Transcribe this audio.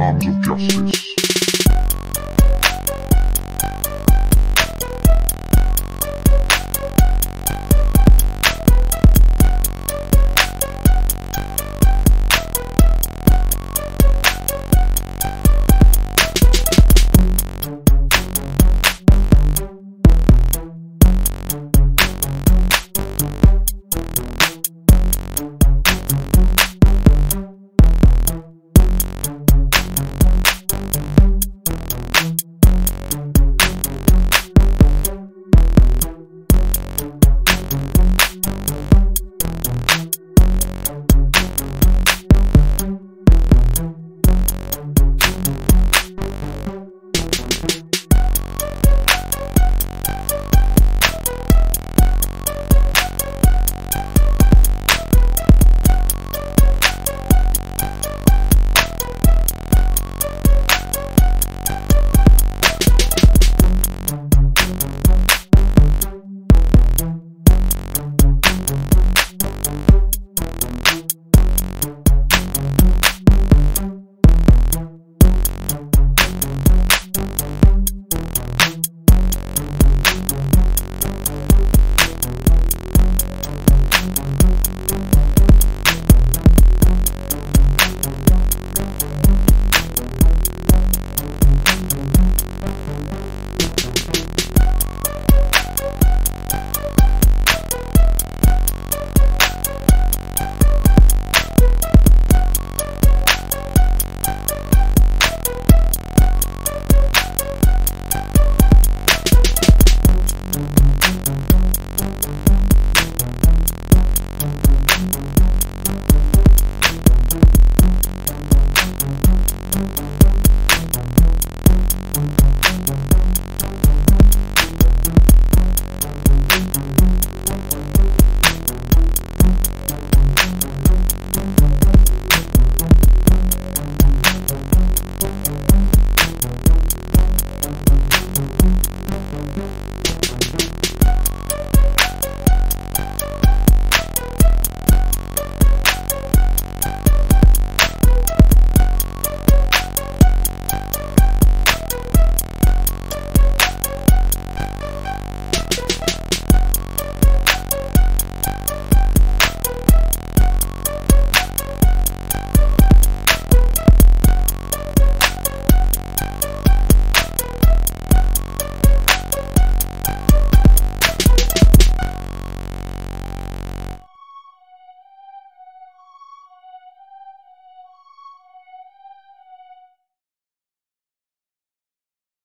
arms of justice.